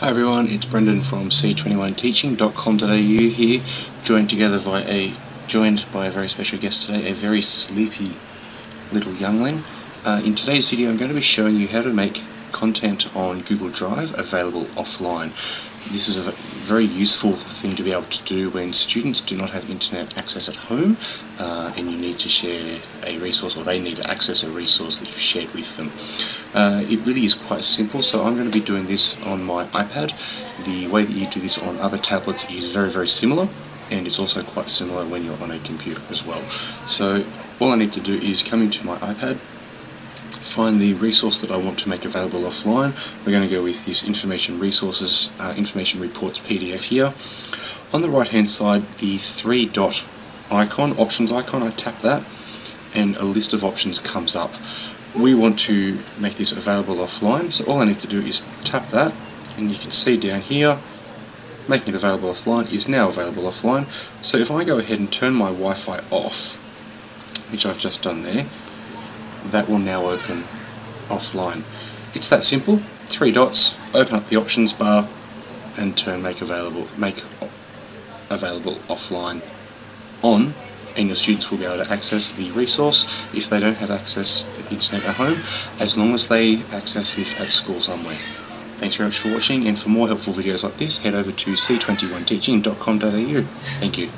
Hi everyone, it's Brendan from c21teaching.com.au here, joined together by a joined by a very special guest today, a very sleepy little youngling. Uh, in today's video I'm going to be showing you how to make content on Google Drive available offline. This is a very useful thing to be able to do when students do not have internet access at home uh, and you need to share a resource or they need to access a resource that you've shared with them. Uh, it really is quite simple so I'm going to be doing this on my iPad. The way that you do this on other tablets is very very similar and it's also quite similar when you're on a computer as well. So all I need to do is come into my iPad find the resource that I want to make available offline. We're going to go with this information resources, uh, information reports PDF here. On the right hand side, the three dot icon, options icon, I tap that and a list of options comes up. We want to make this available offline, so all I need to do is tap that and you can see down here making it available offline is now available offline. So if I go ahead and turn my Wi-Fi off, which I've just done there, that will now open offline. It's that simple. Three dots, open up the options bar and turn make available make available offline on and your students will be able to access the resource if they don't have access to the internet at home as long as they access this at school somewhere. Thanks very much for watching and for more helpful videos like this head over to c21teaching.com.au. Thank you.